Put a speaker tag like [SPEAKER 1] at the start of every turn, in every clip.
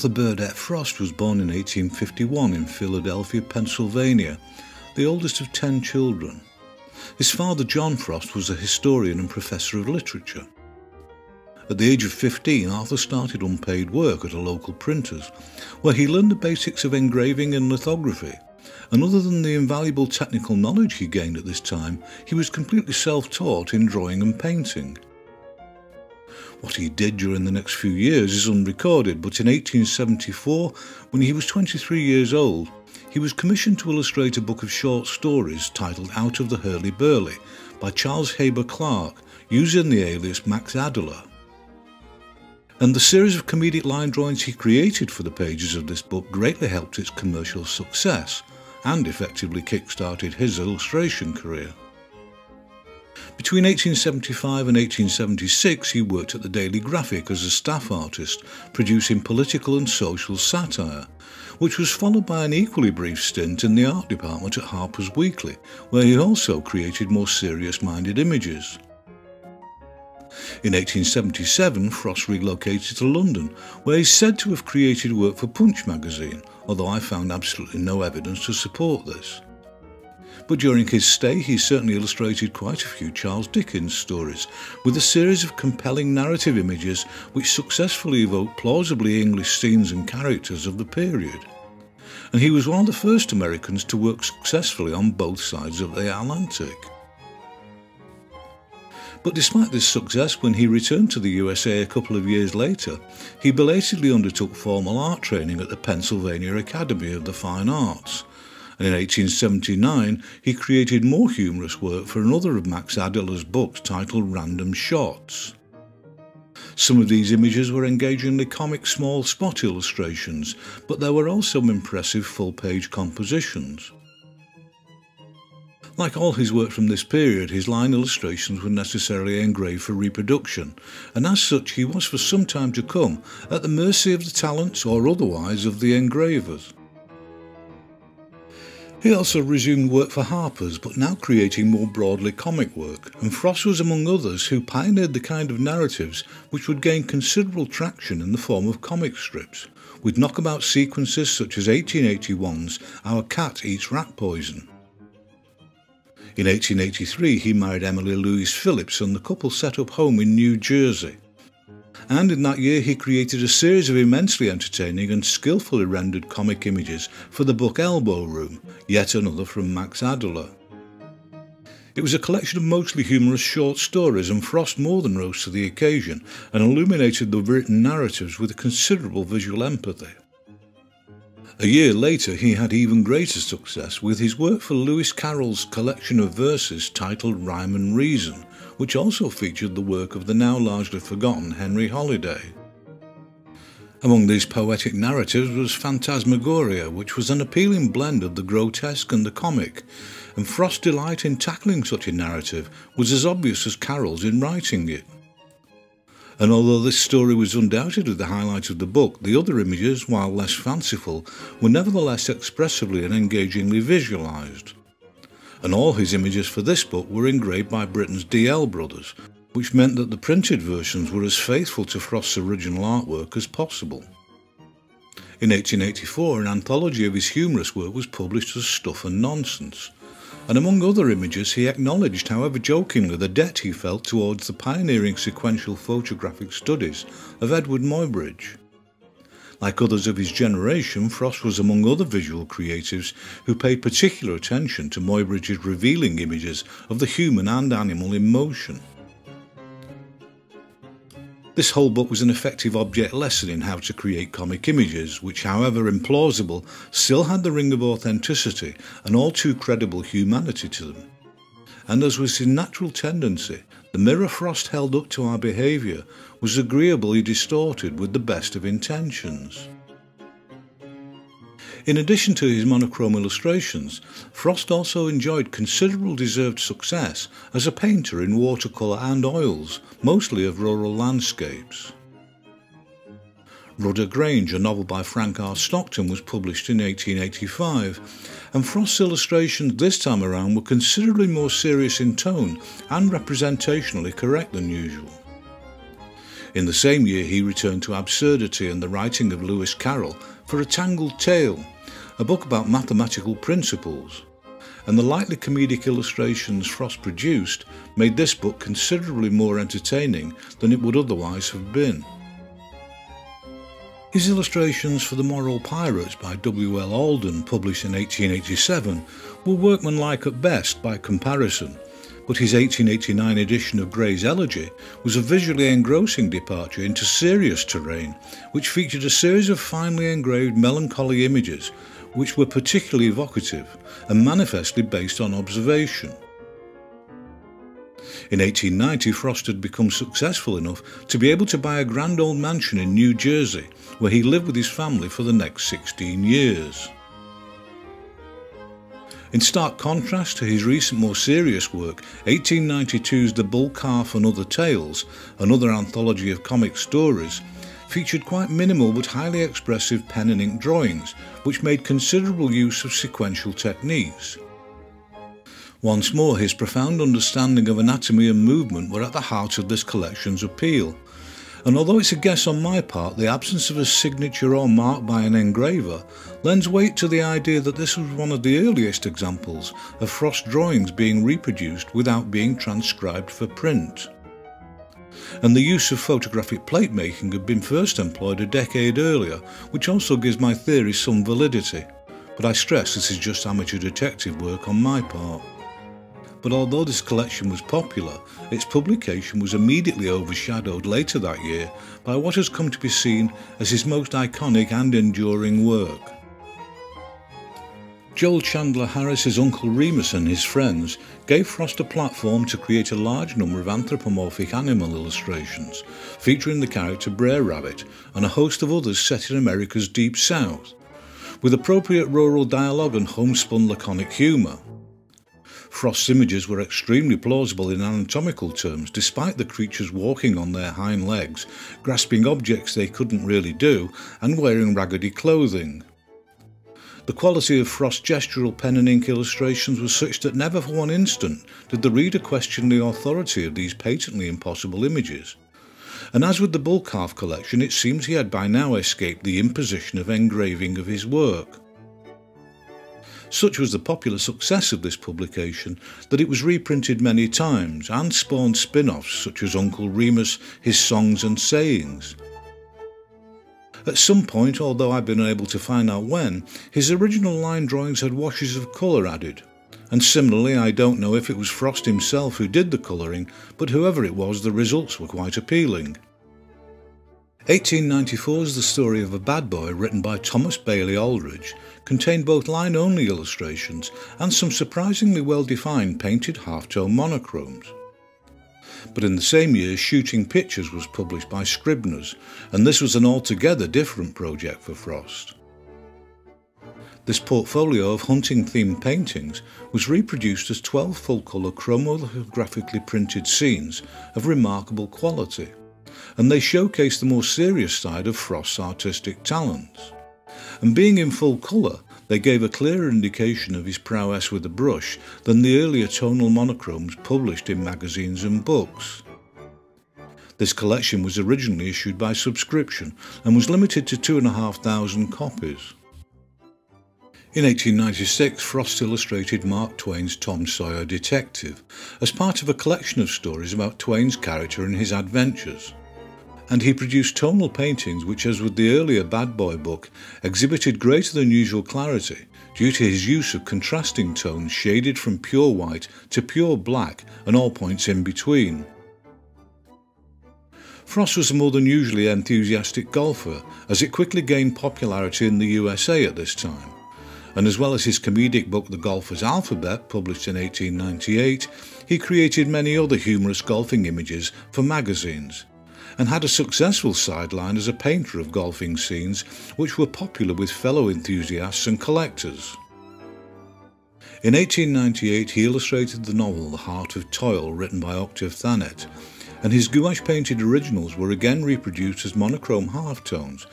[SPEAKER 1] Arthur Burdett Frost was born in 1851 in Philadelphia, Pennsylvania, the oldest of ten children. His father, John Frost, was a historian and professor of literature. At the age of 15, Arthur started unpaid work at a local printer's, where he learned the basics of engraving and lithography. And other than the invaluable technical knowledge he gained at this time, he was completely self taught in drawing and painting. What he did during the next few years is unrecorded, but in 1874, when he was 23 years old, he was commissioned to illustrate a book of short stories titled Out of the Hurly Burly by Charles Heber Clark, using the alias Max Adeler. And the series of comedic line drawings he created for the pages of this book greatly helped its commercial success and effectively kick-started his illustration career. Between 1875 and 1876, he worked at the Daily Graphic as a staff artist, producing political and social satire, which was followed by an equally brief stint in the art department at Harper's Weekly, where he also created more serious minded images. In 1877, Frost relocated to London, where he's said to have created work for Punch magazine, although I found absolutely no evidence to support this but during his stay he certainly illustrated quite a few Charles Dickens stories, with a series of compelling narrative images which successfully evoked plausibly English scenes and characters of the period. And he was one of the first Americans to work successfully on both sides of the Atlantic. But despite this success, when he returned to the USA a couple of years later, he belatedly undertook formal art training at the Pennsylvania Academy of the Fine Arts, and in 1879 he created more humorous work for another of Max Adeler's books titled Random Shots. Some of these images were engagingly comic small spot illustrations, but there were also impressive full page compositions. Like all his work from this period, his line illustrations were necessarily engraved for reproduction, and as such he was for some time to come at the mercy of the talents or otherwise of the engravers. He also resumed work for Harper's, but now creating more broadly comic work, and Frost was among others who pioneered the kind of narratives which would gain considerable traction in the form of comic strips, with knockabout sequences such as 1881's Our Cat Eats Rat Poison. In 1883, he married Emily Louise Phillips, and the couple set up home in New Jersey and in that year he created a series of immensely entertaining and skillfully rendered comic images for the book Elbow Room, yet another from Max Adeler. It was a collection of mostly humorous short stories, and Frost more than rose to the occasion and illuminated the written narratives with a considerable visual empathy. A year later, he had even greater success with his work for Lewis Carroll's collection of verses titled Rhyme and Reason, which also featured the work of the now largely forgotten Henry Holiday. Among these poetic narratives was Phantasmagoria, which was an appealing blend of the grotesque and the comic, and Frost's delight in tackling such a narrative was as obvious as Carroll's in writing it. And although this story was undoubtedly the highlight of the book, the other images, while less fanciful, were nevertheless expressively and engagingly visualised and all his images for this book were engraved by Britain's Dalziel brothers, which meant that the printed versions were as faithful to Frost's original artwork as possible. In 1884, an anthology of his humorous work was published as Stuff and Nonsense, and among other images, he acknowledged, however jokingly, the debt he felt towards the pioneering sequential photographic studies of Eadweard Muybridge. Like others of his generation, Frost was among other visual creatives who paid particular attention to Muybridge's revealing images of the human and animal in motion. This whole book was an effective object lesson in how to create comic images, which, however implausible, still had the ring of authenticity and all too credible humanity to them. And as was his natural tendency, the mirror Frost held up to our behaviour was agreeably distorted with the best of intentions. In addition to his monochrome illustrations, Frost also enjoyed considerable deserved success as a painter in watercolour and oils, mostly of rural landscapes. Rudder Grange, a novel by Frank R. Stockton, was published in 1885, and Frost's illustrations this time around were considerably more serious in tone and representationally correct than usual. In the same year, he returned to absurdity and the writing of Lewis Carroll for A Tangled Tale, a book about mathematical principles. And the lightly comedic illustrations Frost produced made this book considerably more entertaining than it would otherwise have been. His illustrations for The Moral Pirates by W. L. Alden, published in 1887, were workmanlike at best by comparison, but his 1889 edition of Gray's Elegy was a visually engrossing departure into serious terrain, which featured a series of finely engraved melancholy images which were particularly evocative and manifestly based on observation. In 1890, Frost had become successful enough to be able to buy a grand old mansion in New Jersey, where he lived with his family for the next 16 years. In stark contrast to his recent more serious work, 1892's The Bull Calf and Other Tales, another anthology of comic stories, featured quite minimal but highly expressive pen and ink drawings, which made considerable use of sequential techniques. Once more, his profound understanding of anatomy and movement were at the heart of this collection's appeal. And although it's a guess on my part, the absence of a signature or mark by an engraver lends weight to the idea that this was one of the earliest examples of Frost drawings being reproduced without being transcribed for print. And the use of photographic plate making had been first employed a decade earlier, which also gives my theory some validity. But I stress this is just amateur detective work on my part but although this collection was popular, its publication was immediately overshadowed later that year by what has come to be seen as his most iconic and enduring work. Joel Chandler Harris's Uncle Remus and his friends gave Frost a platform to create a large number of anthropomorphic animal illustrations, featuring the character Brer Rabbit and a host of others set in America's Deep South, with appropriate rural dialogue and homespun laconic humour. Frost's images were extremely plausible in anatomical terms, despite the creatures walking on their hind legs, grasping objects they couldn't really do, and wearing raggedy clothing. The quality of Frost's gestural pen and ink illustrations was such that never for one instant did the reader question the authority of these patently impossible images. And as with the bull calf collection, it seems he had by now escaped the imposition of engraving of his work. Such was the popular success of this publication that it was reprinted many times and spawned spin offs such as Uncle Remus, his songs and sayings. At some point, although I've been unable to find out when, his original line drawings had washes of colour added. And similarly, I don't know if it was Frost himself who did the colouring, but whoever it was, the results were quite appealing. 1894's The Story of a Bad Boy, written by Thomas Bailey Aldrich, contained both line-only illustrations and some surprisingly well-defined painted half-tone monochromes. But in the same year, Shooting Pictures was published by Scribner's, and this was an altogether different project for Frost. This portfolio of hunting-themed paintings was reproduced as 12 full-colour chromolithographically printed scenes of remarkable quality and they showcase the more serious side of Frost's artistic talents. And being in full colour, they gave a clearer indication of his prowess with the brush than the earlier tonal monochromes published in magazines and books. This collection was originally issued by subscription and was limited to 2,500 copies. In 1896, Frost illustrated Mark Twain's Tom Sawyer Detective as part of a collection of stories about Twain's character and his adventures and he produced tonal paintings which, as with the earlier Bad Boy book, exhibited greater than usual clarity due to his use of contrasting tones shaded from pure white to pure black and all points in between. Frost was a more than usually enthusiastic golfer, as it quickly gained popularity in the USA at this time. And as well as his comedic book The Golfer's Alphabet, published in 1898, he created many other humorous golfing images for magazines, and had a successful sideline as a painter of golfing scenes which were popular with fellow enthusiasts and collectors. In 1898 he illustrated the novel The Heart of Toil written by Octave Thanet, and his gouache painted originals were again reproduced as monochrome halftones,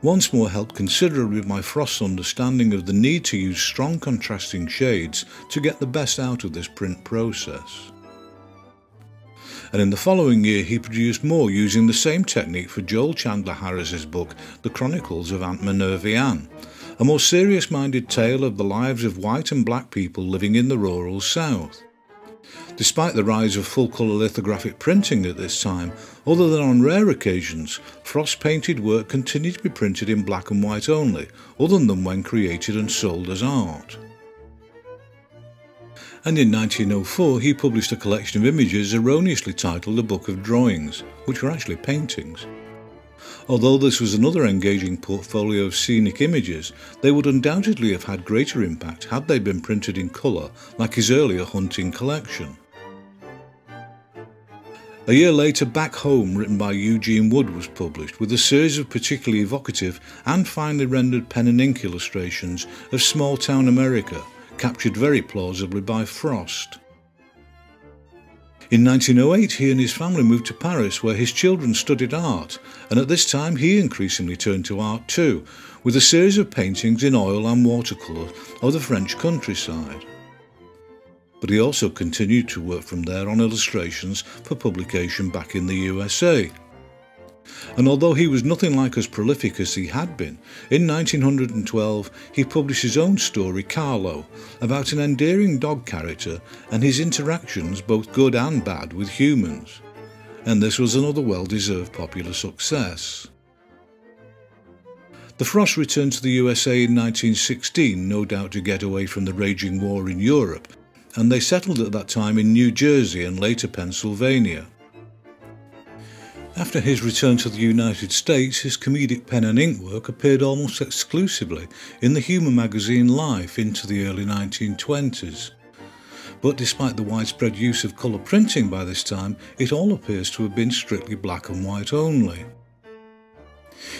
[SPEAKER 1] once more helped considerably my Frost's understanding of the need to use strong contrasting shades to get the best out of this print process. And in the following year he produced more using the same technique for Joel Chandler Harris's book The Chronicles of Aunt Minervy Ann, a more serious minded tale of the lives of white and black people living in the rural South. Despite the rise of full colour lithographic printing at this time, other than on rare occasions, Frost painted work continued to be printed in black and white only, other than when created and sold as art. And in 1904 he published a collection of images erroneously titled A Book of Drawings, which were actually paintings. Although this was another engaging portfolio of scenic images, they would undoubtedly have had greater impact had they been printed in colour like his earlier hunting collection. A year later, Back Home, written by Eugene Wood, was published with a series of particularly evocative and finely rendered pen and ink illustrations of small town America, captured very plausibly by Frost. In 1908, he and his family moved to Paris, where his children studied art, and at this time he increasingly turned to art too, with a series of paintings in oil and watercolour of the French countryside but he also continued to work from there on illustrations for publication back in the USA. And although he was nothing like as prolific as he had been, in 1912 he published his own story, Carlo, about an endearing dog character and his interactions, both good and bad, with humans. And this was another well deserved popular success. The Frost returned to the USA in 1916, no doubt to get away from the raging war in Europe, and they settled at that time in New Jersey and later Pennsylvania. After his return to the United States, his comedic pen and ink work appeared almost exclusively in the humour magazine Life into the early 1920s. But despite the widespread use of colour printing by this time, it all appears to have been strictly black and white only.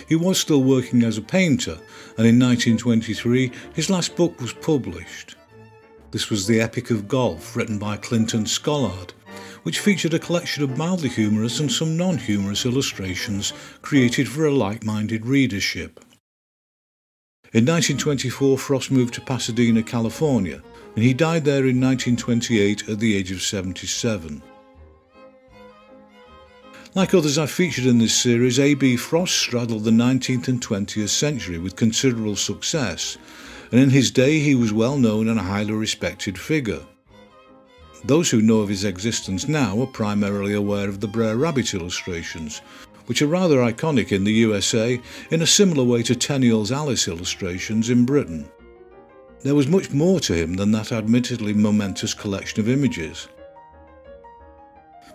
[SPEAKER 1] He was still working as a painter, and in 1923 his last book was published. This was The Epic of Golf, written by Clinton Scollard, which featured a collection of mildly humorous and some non humorous illustrations created for a like minded readership. In 1924, Frost moved to Pasadena, California, and he died there in 1928 at the age of 77. Like others I've featured in this series, A.B. Frost straddled the 19th and 20th century with considerable success, and in his day he was well known and a highly respected figure. Those who know of his existence now are primarily aware of the Brer Rabbit illustrations, which are rather iconic in the USA in a similar way to Tenniel's Alice illustrations in Britain. There was much more to him than that admittedly momentous collection of images.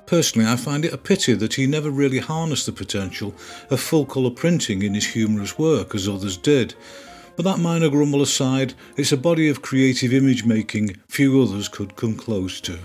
[SPEAKER 1] Personally, I find it a pity that he never really harnessed the potential of full colour printing in his humorous work as others did, but that minor grumble aside, it's a body of creative image making few others could come close to.